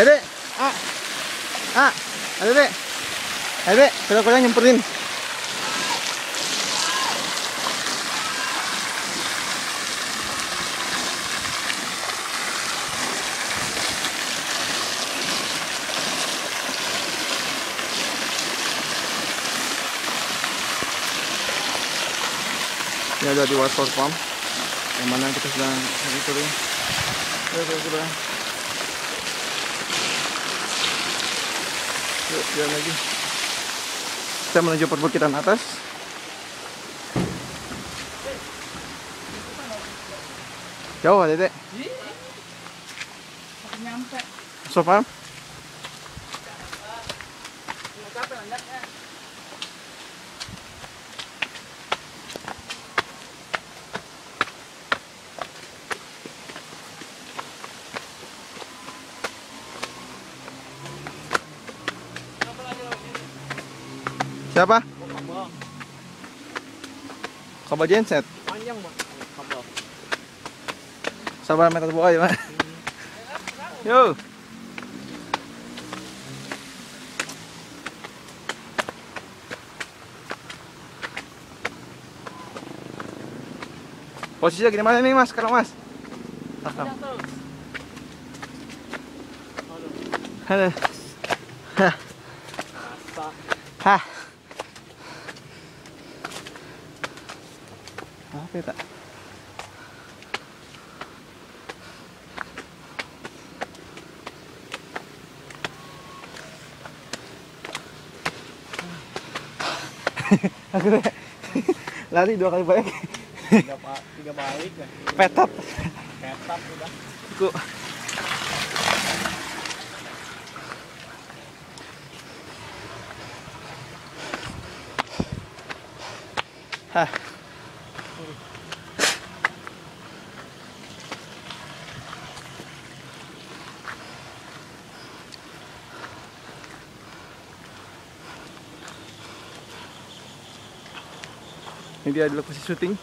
Dek, ah, ah, ada dek, eh dek, kuda-kuda nyemperin. Ini ada di water farm. Yang mana kita sedang itu nih. Ayo Yuk, jalan lagi. Kita menuju perbukitan atas. Jauh ada dek. nyampe So farm. Siapa? Kabel genset. panjang bang kabel Sabar meter boy, Mas. Yo. Posisinya gini mana nih Mas? Sekarang Mas. Rekam. Halo. Hah. rasa Hah. Apa ya? Aku deh. lari dua kali balik tiga, tiga balik ya petat ketat udah aku Hah. Ini dia di lokasi syuting.